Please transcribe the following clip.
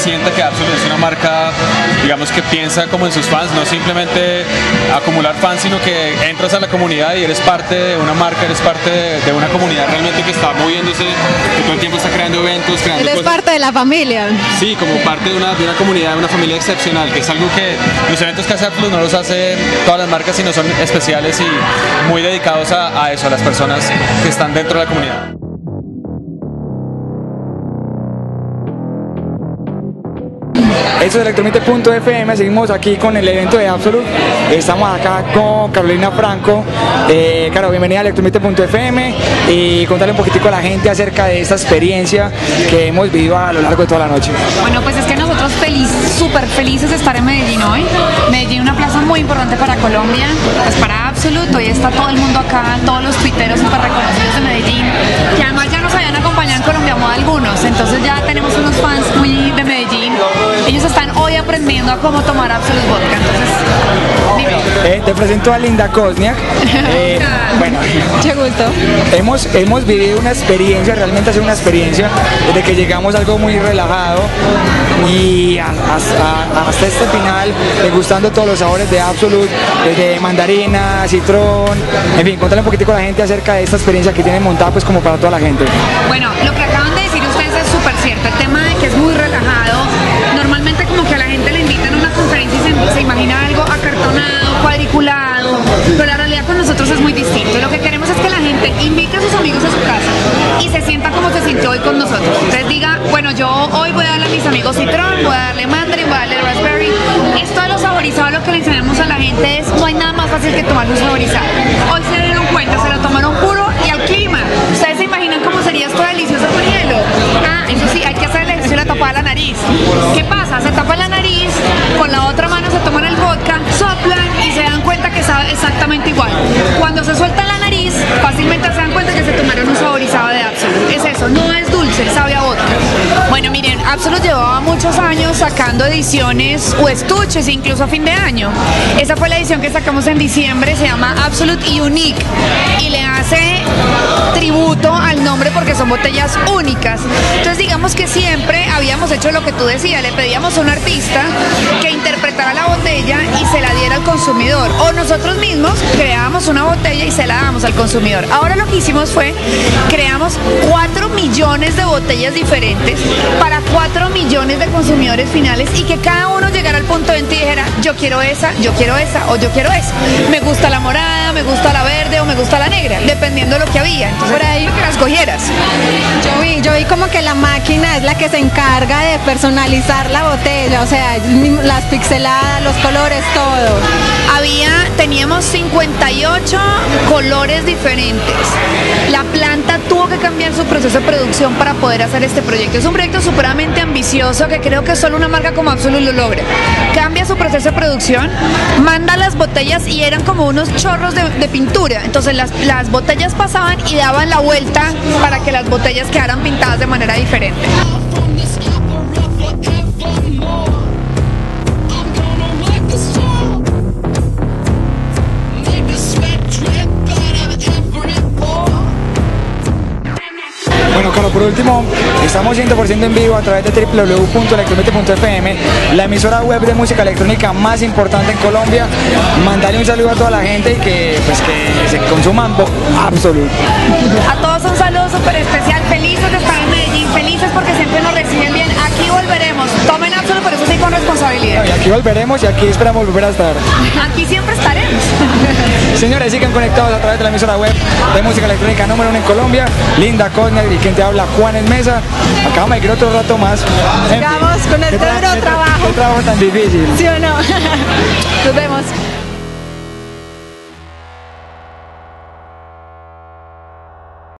sienta que Absolute es una marca, digamos, que piensa como en sus fans, no simplemente acumular fans, sino que entras a la comunidad y eres parte de una marca, eres parte de, una comunidad realmente que está moviéndose, que todo el tiempo está creando eventos, creando Eres parte de la familia. Sí, como parte de una, de una comunidad, de una familia excepcional, que es algo que los eventos que hace Absolute no los hace todas las marcas, sino son especiales y muy dedicados a, a eso, a las personas que están dentro de la comunidad. Eso es Electromite.fm, seguimos aquí con el evento de Absolute. Estamos acá con Carolina Franco. Eh, bienvenida a Electromite.fm y contarle un poquitico a la gente acerca de esta experiencia que hemos vivido a lo largo de toda la noche. Bueno, pues es que nosotros feliz, súper felices de estar en Medellín hoy. Medellín una plaza muy importante para Colombia, pues para Absolute. Hoy está todo el mundo acá, todos los tuiteros súper reconocidos de Medellín, que además ya nos habían acompañado en Colombia Moda algunos. Entonces ya tenemos unos fans muy de Medellín. Aprendiendo a cómo tomar Absolute Vodka. Entonces, eh, te presento a Linda Kosniak. Eh, bueno, mucho gusto. Hemos, hemos vivido una experiencia, realmente ha sido una experiencia, desde que llegamos algo muy relajado y hasta, hasta este final, degustando todos los sabores de Absolute, desde mandarina, citrón, en fin, contarle un poquitico a la gente acerca de esta experiencia que tienen montada pues como para toda la gente. Bueno, lo que acaban de decir ustedes es súper cierto, el tema de que es muy relajado, sintió hoy con nosotros. Entonces diga, bueno, yo hoy voy a darle a mis amigos citrón, voy a darle mandarin, voy a darle raspberry. Esto de lo saborizado lo que le enseñamos a la gente es, no hay nada más fácil que tomar un saborizado. Hoy se dieron cuenta, se lo tomaron puro y al clima. ¿Ustedes se imaginan cómo sería esto delicioso con hielo? Ah, eso sí, hay que hacer el ejercicio de la tapada de la nariz. ¿Qué pasa? Se tapa la nariz, con la otra mano se toman el vodka, soplan y se dan cuenta que sabe exactamente igual. Cuando se suelta la nariz, fácilmente se dan cuenta que se tomaron un saborizado de Absolut. Absolut llevaba muchos años sacando ediciones o estuches, incluso a fin de año. Esa fue la edición que sacamos en diciembre, se llama Absolut Unique y le hace tributo al nombre porque son botellas únicas. Entonces digamos que siempre habíamos hecho lo que tú decías, le pedíamos a un artista que interpretara la botella y se la diera al consumidor. O nosotros mismos creábamos una botella y se la damos al consumidor. Ahora lo que hicimos fue, creamos 4 millones de botellas diferentes para 4 millones de consumidores finales y que cada uno llegara al punto de venta y dijera, yo quiero esa, yo quiero esa o yo quiero esa. Me gusta la morada, me gusta la verde o me gusta la negra, dependiendo de lo que había. Entonces, por ahí que las cogieras. Yo vi, yo vi como que la máquina es la que se encarga de personalizar la botella, o sea, las pixeladas, los colores, todo. Teníamos 58 colores diferentes. La planta tuvo que cambiar su proceso de producción para poder hacer este proyecto. Es un proyecto supremamente ambicioso que creo que solo una marca como Absolut lo logra. Cambia su proceso de producción, manda las botellas y eran como unos chorros de, pintura. Entonces las botellas pasaban y daban la vuelta para que las botellas quedaran pintadas de manera diferente. Por último, estamos 100% en vivo a través de www.electromete.fm, la emisora web de música electrónica más importante en Colombia. Mandarle un saludo a toda la gente y que, pues, que se consuman Absolut. A todos un saludo súper especial, felices de estar en Medellín, felices porque siempre nos aquí volveremos y aquí esperamos volver a estar. Aquí siempre estaremos. Señores, sigan conectados a través de la emisora web de música electrónica número uno en Colombia, Linda Cosner y quien te habla, Juan en Mesa. Acabamos de ir otro rato más. Vamos con el duro trabajo. Trabajo tan difícil. ¿Sí o no? Nos vemos.